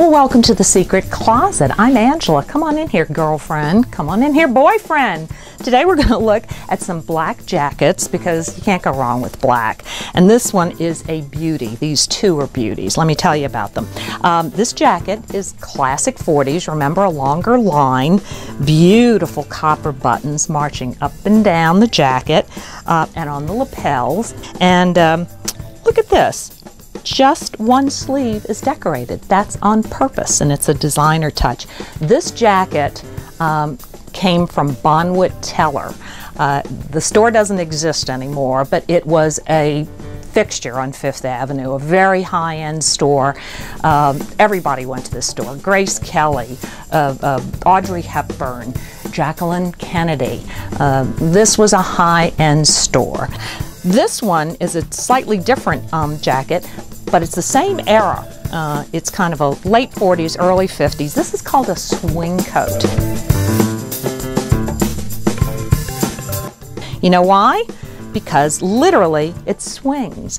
Well, welcome to the Secret Closet. I'm Angela. Come on in here, girlfriend. Come on in here, boyfriend. Today we're going to look at some black jackets because you can't go wrong with black. And this one is a beauty. These two are beauties. Let me tell you about them. Um, this jacket is classic 40s. Remember a longer line, beautiful copper buttons marching up and down the jacket uh, and on the lapels. And um, look at this just one sleeve is decorated. That's on purpose and it's a designer touch. This jacket um, came from Bonwit Teller. Uh, the store doesn't exist anymore, but it was a fixture on Fifth Avenue, a very high-end store. Um, everybody went to this store. Grace Kelly, uh, uh, Audrey Hepburn, Jacqueline Kennedy. Uh, this was a high-end store. This one is a slightly different um, jacket, but it's the same era. Uh, it's kind of a late 40s, early 50s. This is called a swing coat. You know why? Because literally it swings.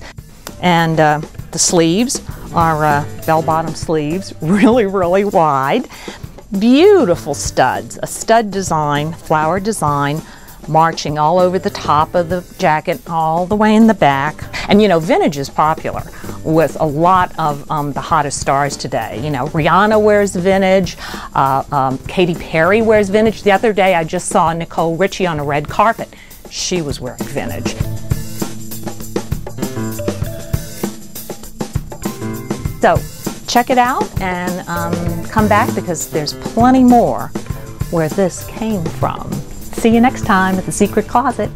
And uh, the sleeves are uh, bell-bottom sleeves, really, really wide. Beautiful studs, a stud design, flower design, marching all over the top of the jacket, all the way in the back. And you know, vintage is popular with a lot of um, the hottest stars today. You know, Rihanna wears vintage, uh, um, Katy Perry wears vintage. The other day I just saw Nicole Richie on a red carpet. She was wearing vintage. So check it out and um, come back because there's plenty more where this came from. See you next time at the Secret Closet.